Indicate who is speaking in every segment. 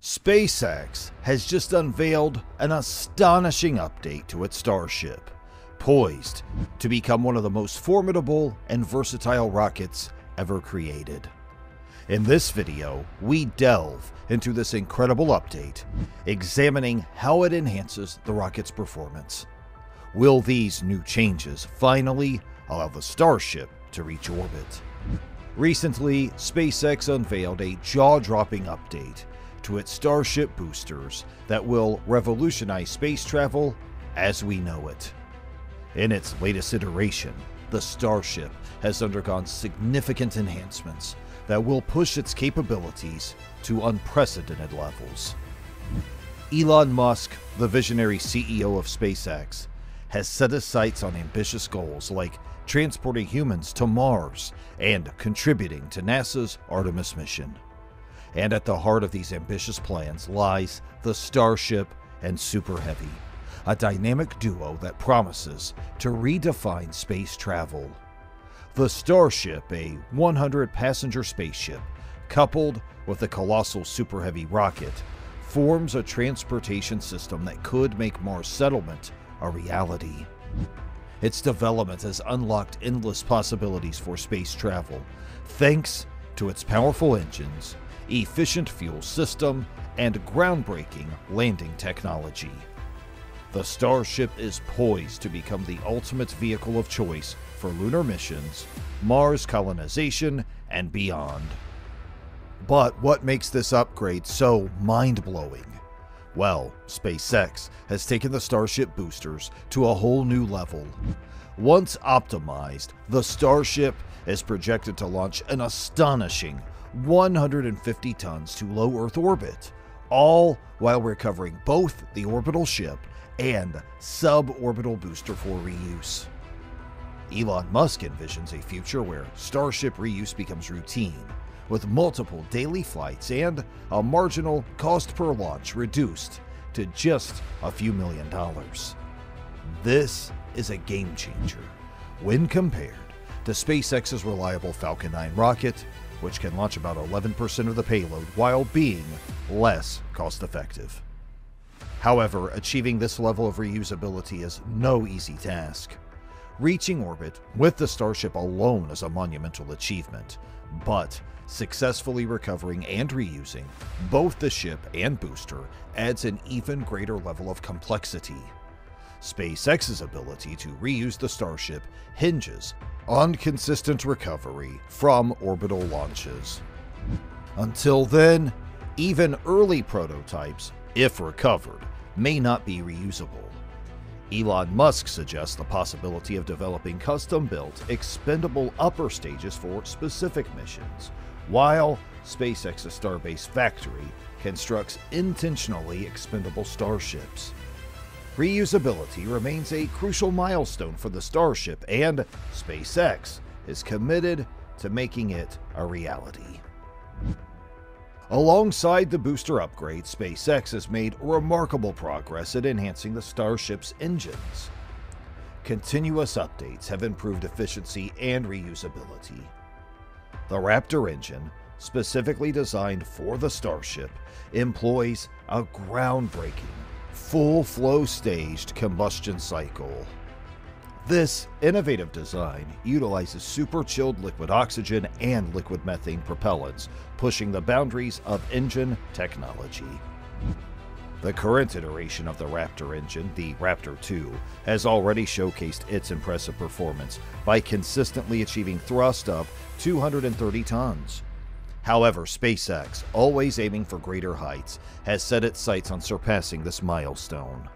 Speaker 1: SpaceX has just unveiled an astonishing update to its Starship, poised to become one of the most formidable and versatile rockets ever created. In this video, we delve into this incredible update, examining how it enhances the rocket's performance. Will these new changes finally allow the Starship to reach orbit? Recently, SpaceX unveiled a jaw dropping update to its Starship boosters that will revolutionize space travel as we know it. In its latest iteration, the Starship has undergone significant enhancements that will push its capabilities to unprecedented levels. Elon Musk, the visionary CEO of SpaceX, has set his sights on ambitious goals like transporting humans to Mars and contributing to NASA's Artemis mission. And at the heart of these ambitious plans lies the Starship and Super Heavy, a dynamic duo that promises to redefine space travel. The Starship, a 100 passenger spaceship, coupled with a colossal Super Heavy rocket, forms a transportation system that could make Mars settlement a reality. Its development has unlocked endless possibilities for space travel, thanks to its powerful engines, efficient fuel system, and groundbreaking landing technology. The Starship is poised to become the ultimate vehicle of choice for lunar missions, Mars colonization, and beyond. But what makes this upgrade so mind blowing? Well, SpaceX has taken the Starship boosters to a whole new level. Once optimized, the Starship is projected to launch an astonishing 150 tons to low Earth orbit, all while recovering both the orbital ship and suborbital booster for reuse. Elon Musk envisions a future where Starship reuse becomes routine, with multiple daily flights and a marginal cost per launch reduced to just a few million dollars. This is a game changer when compared to SpaceX's reliable Falcon 9 rocket which can launch about 11% of the payload while being less cost effective. However, achieving this level of reusability is no easy task. Reaching orbit with the Starship alone is a monumental achievement, but successfully recovering and reusing both the ship and booster adds an even greater level of complexity. SpaceX's ability to reuse the Starship hinges on consistent recovery from orbital launches. Until then, even early prototypes, if recovered, may not be reusable. Elon Musk suggests the possibility of developing custom built, expendable upper stages for specific missions, while SpaceX's Starbase factory constructs intentionally expendable starships. Reusability remains a crucial milestone for the Starship, and SpaceX is committed to making it a reality. Alongside the booster upgrade, SpaceX has made remarkable progress at enhancing the Starship's engines. Continuous updates have improved efficiency and reusability. The Raptor engine, specifically designed for the Starship, employs a groundbreaking full flow staged combustion cycle. This innovative design utilizes super chilled liquid oxygen and liquid methane propellants, pushing the boundaries of engine technology. The current iteration of the Raptor engine, the Raptor 2, has already showcased its impressive performance by consistently achieving thrust of 230 tons. However, SpaceX, always aiming for greater heights, has set its sights on surpassing this milestone.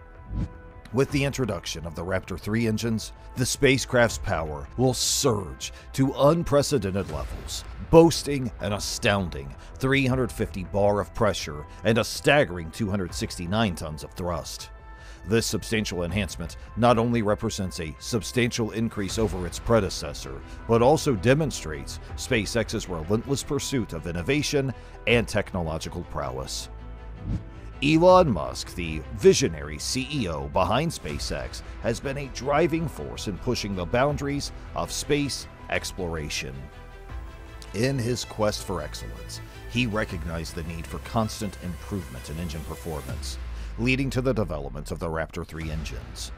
Speaker 1: With the introduction of the Raptor 3 engines, the spacecraft's power will surge to unprecedented levels, boasting an astounding 350 bar of pressure and a staggering 269 tons of thrust. This substantial enhancement not only represents a substantial increase over its predecessor, but also demonstrates SpaceX's relentless pursuit of innovation and technological prowess. Elon Musk, the visionary CEO behind SpaceX, has been a driving force in pushing the boundaries of space exploration. In his quest for excellence, he recognized the need for constant improvement in engine performance, leading to the development of the Raptor 3 engines.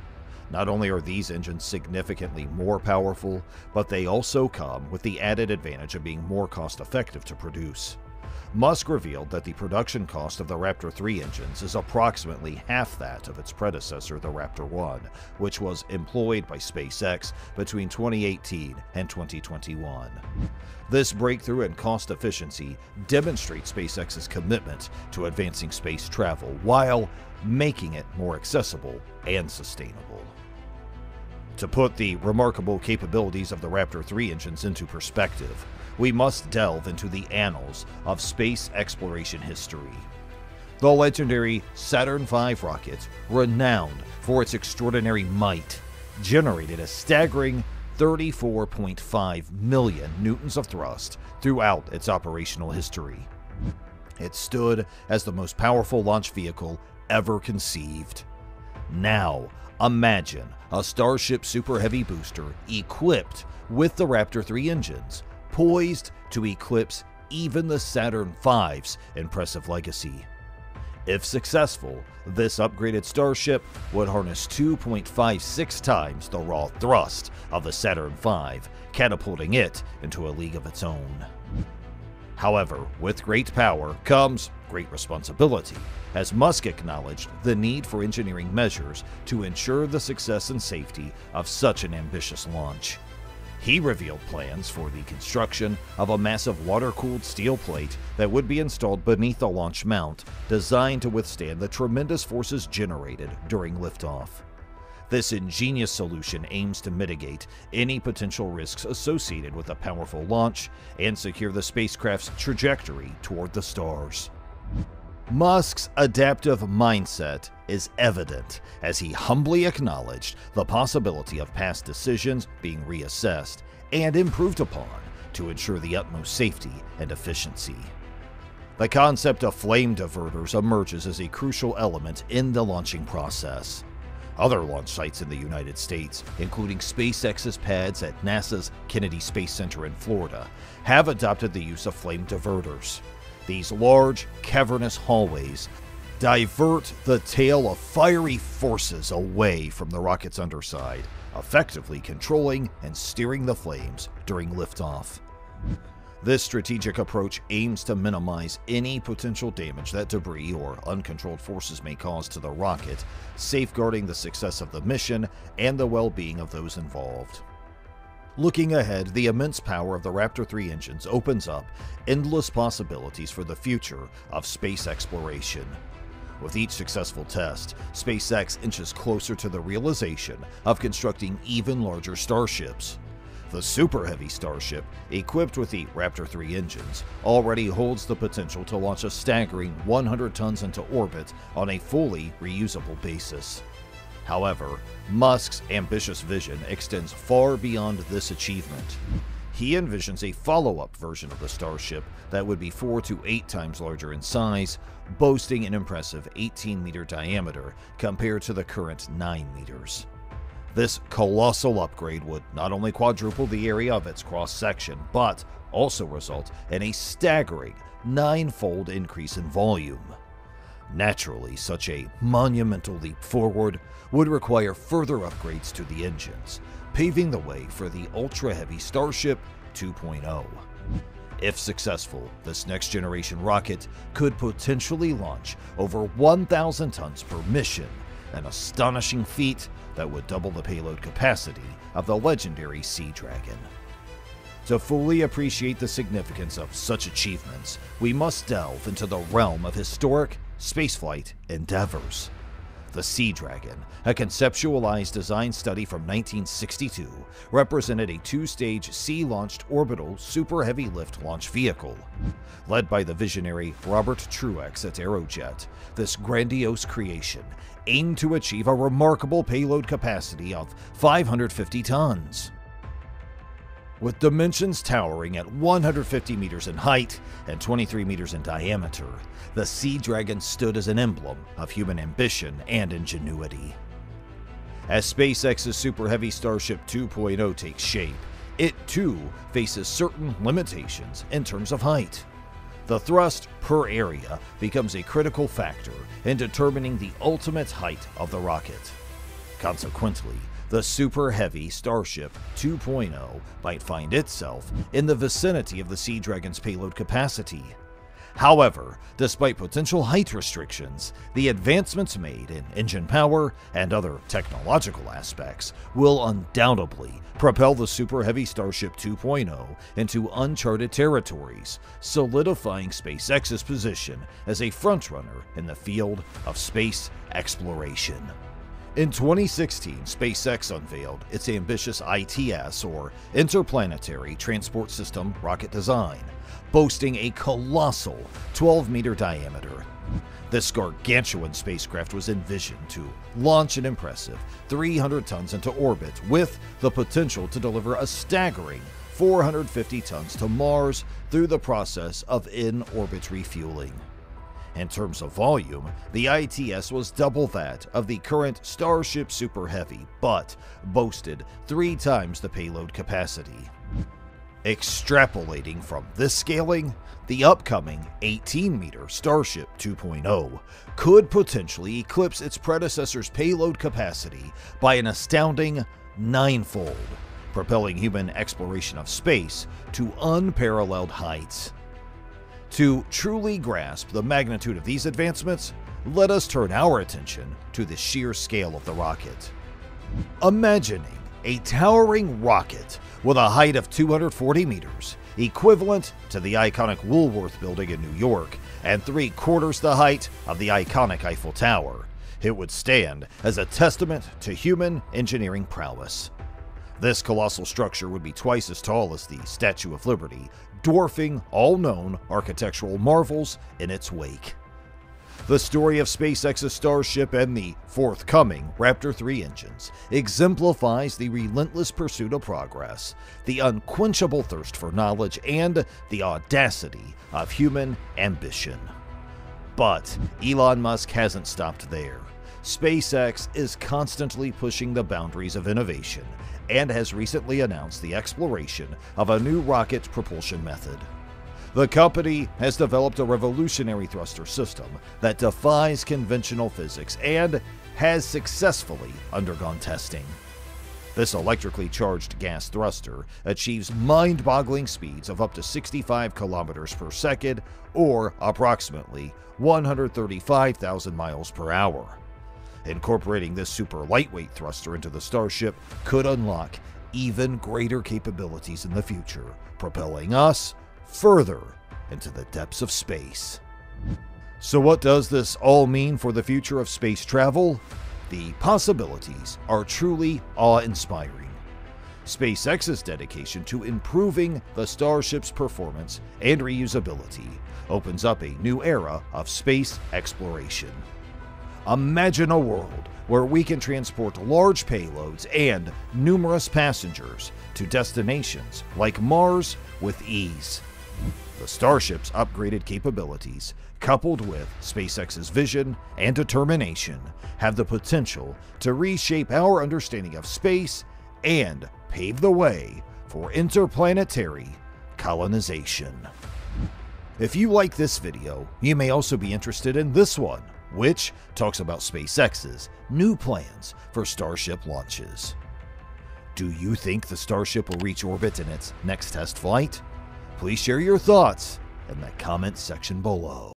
Speaker 1: Not only are these engines significantly more powerful, but they also come with the added advantage of being more cost effective to produce. Musk revealed that the production cost of the Raptor 3 engines is approximately half that of its predecessor, the Raptor 1, which was employed by SpaceX between 2018 and 2021. This breakthrough in cost efficiency demonstrates SpaceX's commitment to advancing space travel while making it more accessible and sustainable. To put the remarkable capabilities of the Raptor 3 engines into perspective, we must delve into the annals of space exploration history. The legendary Saturn V rocket, renowned for its extraordinary might, generated a staggering 34.5 million newtons of thrust throughout its operational history. It stood as the most powerful launch vehicle ever conceived. Now, imagine a Starship Super Heavy booster equipped with the Raptor 3 engines, poised to eclipse even the Saturn V's impressive legacy. If successful, this upgraded Starship would harness 2.56 times the raw thrust of the Saturn V, catapulting it into a league of its own. However, with great power comes great responsibility, as Musk acknowledged the need for engineering measures to ensure the success and safety of such an ambitious launch. He revealed plans for the construction of a massive water cooled steel plate that would be installed beneath the launch mount, designed to withstand the tremendous forces generated during liftoff. This ingenious solution aims to mitigate any potential risks associated with a powerful launch and secure the spacecraft's trajectory toward the stars. Musk's adaptive mindset is evident as he humbly acknowledged the possibility of past decisions being reassessed and improved upon to ensure the utmost safety and efficiency. The concept of flame diverters emerges as a crucial element in the launching process. Other launch sites in the United States, including SpaceX's pads at NASA's Kennedy Space Center in Florida, have adopted the use of flame diverters. These large, cavernous hallways divert the tail of fiery forces away from the rocket's underside, effectively controlling and steering the flames during liftoff. This strategic approach aims to minimize any potential damage that debris or uncontrolled forces may cause to the rocket, safeguarding the success of the mission and the well being of those involved. Looking ahead, the immense power of the Raptor 3 engines opens up endless possibilities for the future of space exploration. With each successful test, SpaceX inches closer to the realization of constructing even larger starships. The Super Heavy Starship, equipped with the Raptor 3 engines, already holds the potential to launch a staggering 100 tons into orbit on a fully reusable basis. However, Musk's ambitious vision extends far beyond this achievement. He envisions a follow up version of the Starship that would be 4 to 8 times larger in size, boasting an impressive 18 meter diameter compared to the current 9 meters. This colossal upgrade would not only quadruple the area of its cross section, but also result in a staggering nine-fold increase in volume. Naturally, such a monumental leap forward would require further upgrades to the engines, paving the way for the ultra heavy Starship 2.0. If successful, this next generation rocket could potentially launch over 1,000 tons per mission, an astonishing feat that would double the payload capacity of the legendary Sea Dragon. To fully appreciate the significance of such achievements, we must delve into the realm of historic spaceflight endeavors. The Sea Dragon, a conceptualized design study from 1962, represented a two stage sea launched orbital super heavy lift launch vehicle. Led by the visionary Robert Truax at Aerojet, this grandiose creation aimed to achieve a remarkable payload capacity of 550 tons. With dimensions towering at 150 meters in height and 23 meters in diameter, the Sea Dragon stood as an emblem of human ambition and ingenuity. As SpaceX's Super Heavy Starship 2.0 takes shape, it too faces certain limitations in terms of height. The thrust per area becomes a critical factor in determining the ultimate height of the rocket. Consequently, the Super Heavy Starship 2.0 might find itself in the vicinity of the Sea Dragon's payload capacity. However, despite potential height restrictions, the advancements made in engine power and other technological aspects will undoubtedly propel the Super Heavy Starship 2.0 into uncharted territories, solidifying SpaceX's position as a frontrunner in the field of space exploration. In 2016, SpaceX unveiled its ambitious ITS, or Interplanetary Transport System rocket design, boasting a colossal 12 meter diameter. This gargantuan spacecraft was envisioned to launch an impressive 300 tons into orbit with the potential to deliver a staggering 450 tons to Mars through the process of in orbit refueling. In terms of volume, the ITS was double that of the current Starship Super Heavy, but boasted three times the payload capacity. Extrapolating from this scaling, the upcoming 18 meter Starship 2.0 could potentially eclipse its predecessor's payload capacity by an astounding ninefold, propelling human exploration of space to unparalleled heights. To truly grasp the magnitude of these advancements, let us turn our attention to the sheer scale of the rocket. Imagining a towering rocket with a height of 240 meters, equivalent to the iconic Woolworth building in New York, and three quarters the height of the iconic Eiffel Tower, it would stand as a testament to human engineering prowess. This colossal structure would be twice as tall as the Statue of Liberty, dwarfing all known architectural marvels in its wake. The story of SpaceX's Starship and the forthcoming Raptor 3 engines exemplifies the relentless pursuit of progress, the unquenchable thirst for knowledge, and the audacity of human ambition. But Elon Musk hasn't stopped there. SpaceX is constantly pushing the boundaries of innovation and has recently announced the exploration of a new rocket propulsion method. The company has developed a revolutionary thruster system that defies conventional physics and has successfully undergone testing. This electrically charged gas thruster achieves mind boggling speeds of up to 65 kilometers per second or approximately 135,000 miles per hour. Incorporating this super lightweight thruster into the Starship could unlock even greater capabilities in the future, propelling us further into the depths of space. So, what does this all mean for the future of space travel? The possibilities are truly awe inspiring. SpaceX's dedication to improving the Starship's performance and reusability opens up a new era of space exploration. Imagine a world where we can transport large payloads and numerous passengers to destinations like Mars with ease. The Starship's upgraded capabilities, coupled with SpaceX's vision and determination, have the potential to reshape our understanding of space and pave the way for interplanetary colonization. If you like this video, you may also be interested in this one which talks about SpaceX's new plans for Starship launches. Do you think the Starship will reach orbit in its next test flight? Please share your thoughts in the comments section below.